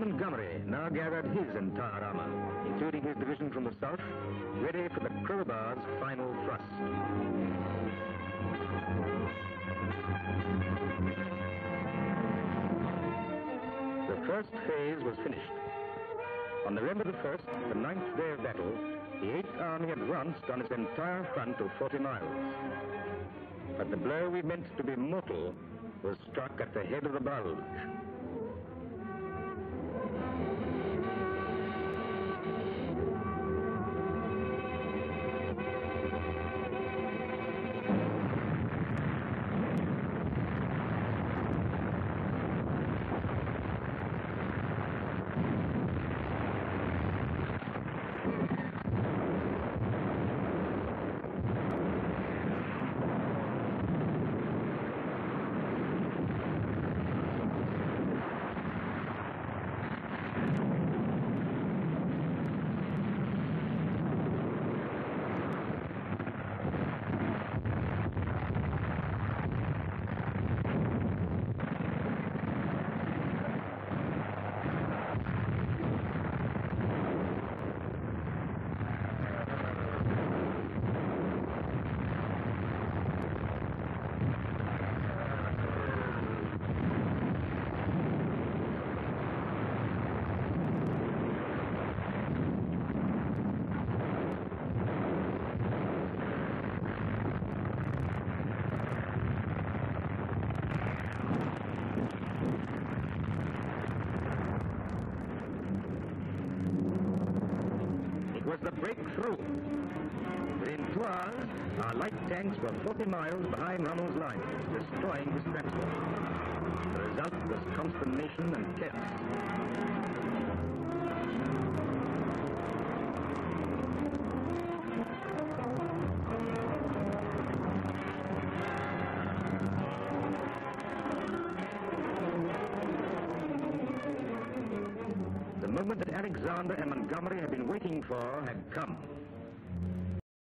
Montgomery now gathered his entire armor, including his division from the south, ready for the crowbar's final thrust. The first phase was finished. On November the 1st, the ninth day of battle, the Eighth Army advanced on its entire front of 40 miles. But the blow we meant to be mortal was struck at the head of the bulge. The breakthrough. Within two hours, our light tanks were 40 miles behind Rommel's line, destroying his transport. The result was consternation and chaos. The moment that Alexander and Montgomery had been waiting for had come.